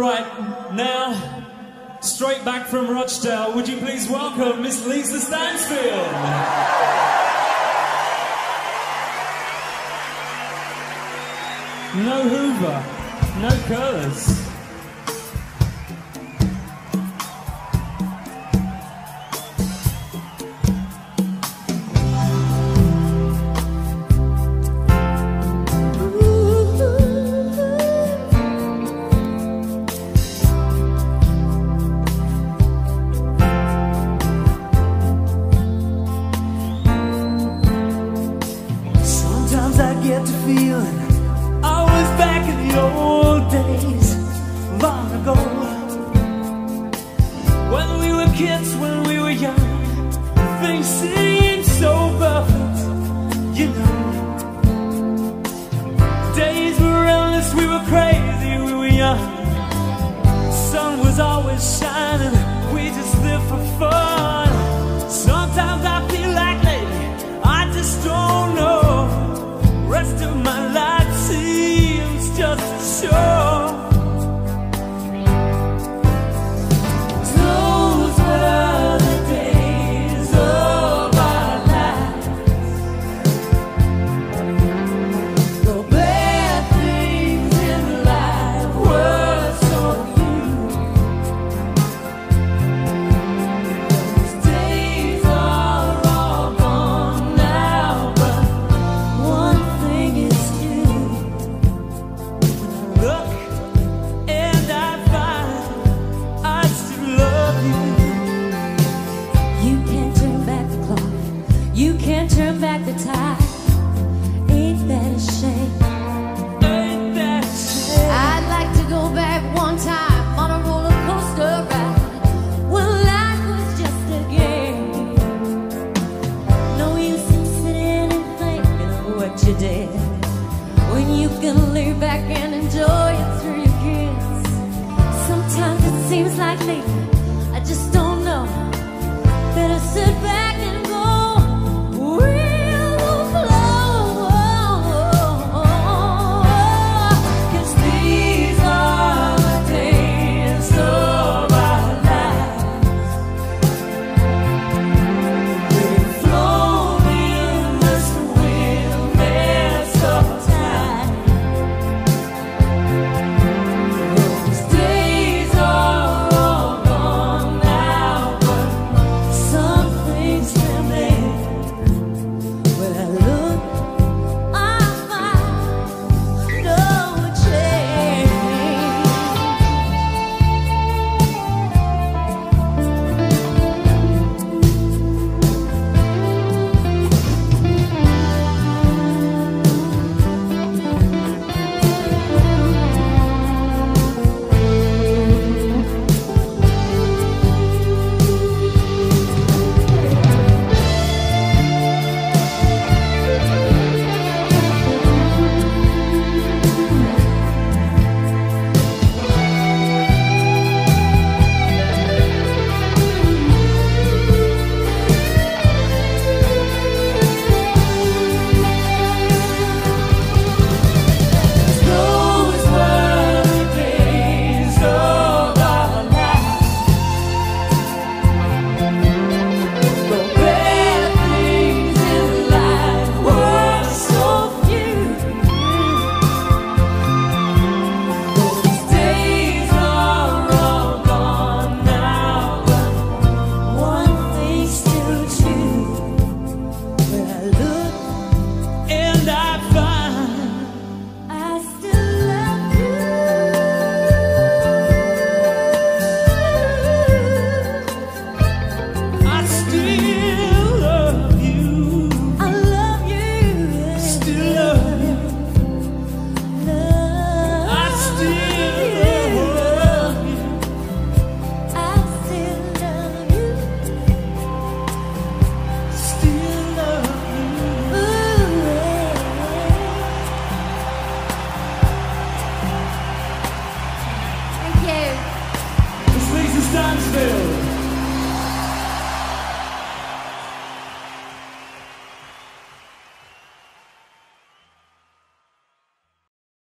Right, now, straight back from Rochdale, would you please welcome Miss Lisa Stansfield? No Hoover, no colours. The feeling I was back in the old days, long ago. When we were kids, when we were young, things seemed so perfect, you know. Days were endless, we were crazy, we were young. Sun was always shining, we just lived for fun. Turn back the tide. Ain't that a shame? Ain't that a shame? I'd like to go back one time on a roller coaster ride when life was just a game. No use in sitting and thinking of what you did when you can back and enjoy it through your kids. Sometimes it seems like lately I just don't know.